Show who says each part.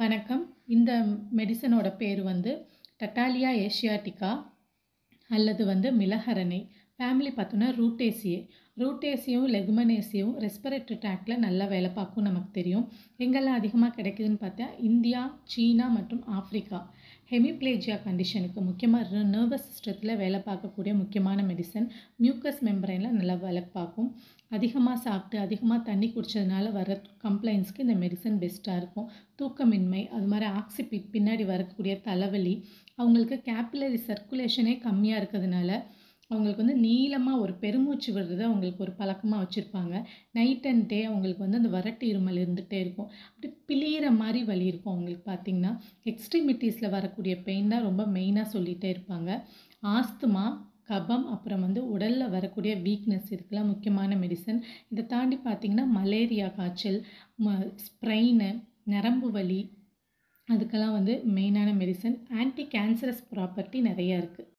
Speaker 1: வணக்கம். இந்த மெடிசனோட பேர் வந்து டட்டாலியா ஏஷியாட்டிகா அல்லது வந்து மிளகரணை. ஃபேமிலி பார்த்தோன்னா ரூட்டேசியே ரூட்டேசியும் லெகுமனேசியும் ரெஸ்பிரேட்டரி ட்ராக்டில் நல்லா வேலை பார்க்கும் நமக்கு தெரியும். எங்கெல்லாம் அதிகமாக கிடைக்குதுன்னு பார்த்தா இந்தியா சீனா மற்றும் ஆஃப்ரிக்கா ஹெமிப்ளேஜியா கண்டிஷனுக்கு முக்கியமாக நர்வஸ் சிஸ்டத்தில் வேலை பார்க்கக்கூடிய முக்கியமான மெடிசன் மியூக்கஸ் மெம்பரைனில் நல்லா வேலை பார்க்கும். அதிகமாக சாப்பிட்டு அதிகமாக தண்ணி குடித்ததுனால வர கம்ப்ளைண்ட்ஸ்க்கு இந்த மெடிசன் பெஸ்ட்டாக இருக்கும். தூக்கமின்மை அது மாதிரி ஆக்சிபிட் பின்னாடி வரக்கூடிய தலைவலி அவங்களுக்கு கேபிலரி சர்க்குலேஷனே கம்மியாக இருக்கிறதுனால அவங்களுக்கு வந்து நீளமாக ஒரு பெருமூச்சு விடுறது அவங்களுக்கு ஒரு பழக்கமாக வச்சுருப்பாங்க. நைட் அண்ட் டே அவங்களுக்கு வந்து அந்த வறட்டு இருமல் இருந்துகிட்டே இருக்கும். அப்படி பிழியிற மாதிரி வலி இருக்கும் அவங்களுக்கு பார்த்திங்கன்னா. எக்ஸ்ட்ரிமிட்டிஸில் வரக்கூடிய பெயின் தான் ரொம்ப மெயினாக சொல்லிகிட்டே இருப்பாங்க. ஆஸ்துமா கபம் அப்புறம் வந்து உடலில் வரக்கூடிய வீக்னஸ் இதுக்கெல்லாம் முக்கியமான மெடிசன் இதை தாண்டி பார்த்திங்கன்னா மலேரியா காய்ச்சல் ம ஸ்ப்ரெயின் நரம்பு வலி அதுக்கெல்லாம் வந்து மெயினான மெடிசன் ஆன்டி கேன்சரஸ் ப்ராப்பர்ட்டி நிறையா இருக்குது